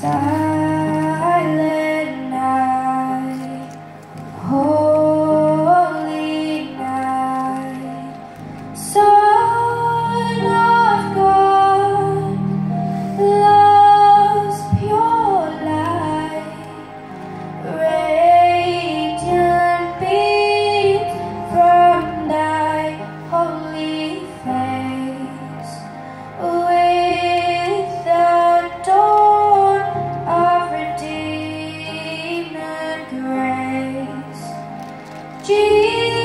Silent night, holy night. So de